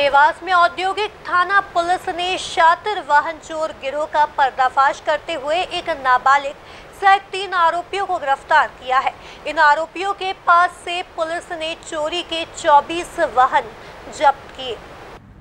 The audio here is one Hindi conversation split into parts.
देवास में औद्योगिक थाना पुलिस ने शातिर वाहन चोर गिरोह का पर्दाफाश करते हुए एक नाबालिग सहित तीन आरोपियों को गिरफ़्तार किया है। इन आरोपियों के पास से पुलिस ने चोरी के 24 वाहन जब्त किए।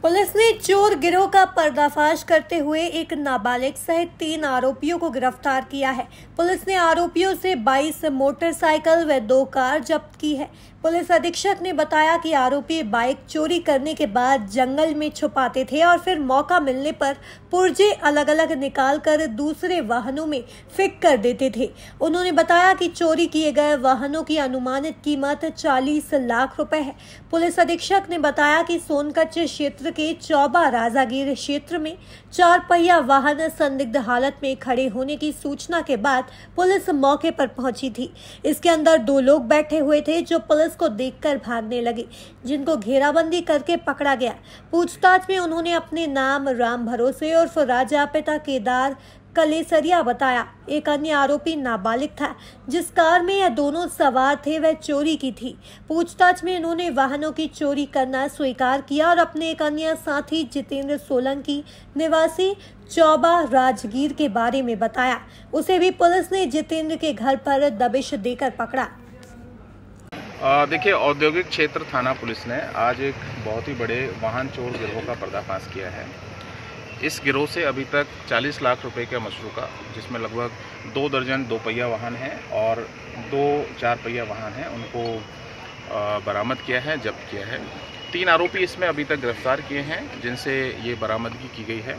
पुलिस ने चोर गिरोह का पर्दाफाश करते हुए एक नाबालिग सहित तीन आरोपियों को गिरफ़्तार किया है। पुलिस ने आरोपियों से 22 मोटरसाइकिल व दो कार जब्त की है। पुलिस अधीक्षक ने बताया कि आरोपी बाइक चोरी करने के बाद जंगल में छुपाते थे और फिर मौका मिलने पर पुर्जे अलग अलग निकाल कर दूसरे वाहनों में फिक कर देते थे। उन्होंने बताया कि चोरी किए गए वाहनों की अनुमानित कीमत 40 लाख रुपए है। पुलिस अधीक्षक ने बताया कि सोनकच्च क्षेत्र के चौबा राजागीर क्षेत्र में चार पहिया वाहन संदिग्ध हालत में खड़े होने की सूचना के बाद पुलिस मौके पर पहुँची थी। इसके अंदर दो लोग बैठे हुए थे जो पुलिस को देखकर भागने लगे, जिनको घेराबंदी करके पकड़ा गया। पूछताछ में उन्होंने अपने नाम, राम भरोसे और राजा पिता केदार कलेसरिया बताया, एक अन्य आरोपी नाबालिग था, जिस कार में यह दोनों सवार थे, वह चोरी की थी। पूछताछ में इन्होंने वाहनों की चोरी करना स्वीकार किया और अपने एक अन्य साथी जितेंद्र सोलंकी निवासी चौबा राजगीर के बारे में बताया। उसे भी पुलिस ने जितेंद्र के घर पर दबिश देकर पकड़ा। देखिए, औद्योगिक क्षेत्र थाना पुलिस ने आज एक बहुत ही बड़े वाहन चोर गिरोह का पर्दाफाश किया है। इस गिरोह से अभी तक 40 लाख रुपए का मशरू का जिसमें लगभग दो दर्जन दो पहिया वाहन हैं और दो चार पहिया वाहन हैं, उनको बरामद किया है, जब्त किया है। तीन आरोपी इसमें अभी तक गिरफ़्तार किए हैं, जिनसे ये बरामदगी की गई है।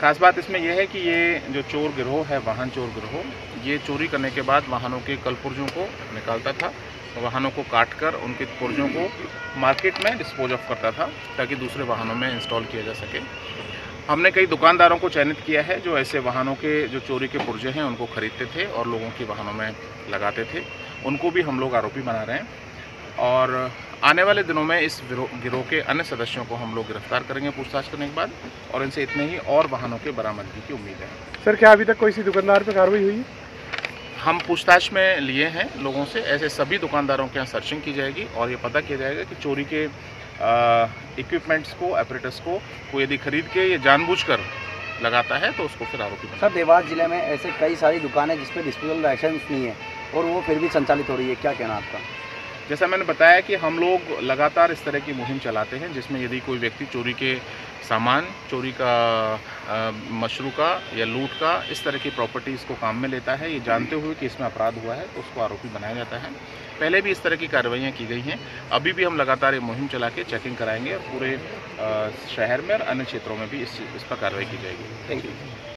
खास बात इसमें यह है कि ये जो चोर गिरोह है, वाहन चोर गिरोह, ये चोरी करने के बाद वाहनों के कल पुर्जों को निकालता था। वाहनों को काट कर उनके पुर्जों को मार्केट में डिस्पोज ऑफ़ करता था, ताकि दूसरे वाहनों में इंस्टॉल किया जा सके। हमने कई दुकानदारों को चयनित किया है जो ऐसे वाहनों के जो चोरी के पुर्जे हैं उनको खरीदते थे और लोगों के वाहनों में लगाते थे। उनको भी हम लोग आरोपी बना रहे हैं। और आने वाले दिनों में इस गिरोह के अन्य सदस्यों को हम लोग गिरफ़्तार करेंगे पूछताछ करने के बाद और इनसे इतने ही और वाहनों के बरामदगी की उम्मीद है। सर क्या अभी तक कोई सी दुकानदार पर कार्रवाई हुई? है हम पूछताछ में लिए हैं लोगों से। ऐसे सभी दुकानदारों के यहाँ सर्चिंग की जाएगी और ये पता किया जाएगा कि चोरी के इक्विपमेंट्स को ऑपरेटर्स को को यदि खरीद के ये जानबूझकर लगाता है तो उसको फिर आरोपी सर, देवास ज़िले में ऐसे कई सारी दुकानें जिसपे डिस्पोजल लाइसेंस नहीं है, और वो फिर भी संचालित हो रही है। क्या कहना आपका? जैसा मैंने बताया कि हम लोग लगातार इस तरह की मुहिम चलाते हैं, जिसमें यदि कोई व्यक्ति चोरी के सामान, चोरी का मशरू का या लूट का इस तरह की प्रॉपर्टीज़ को काम में लेता है, ये जानते हुए कि इसमें अपराध हुआ है तो उसको आरोपी बनाया जाता है। पहले भी इस तरह की कार्रवाइयाँ की गई हैं, अभी भी हम लगातार ये मुहिम चला के चेकिंग कराएँगे और पूरे शहर में और अन्य क्षेत्रों में भी इस इस पर कार्रवाई की जाएगी। Thank you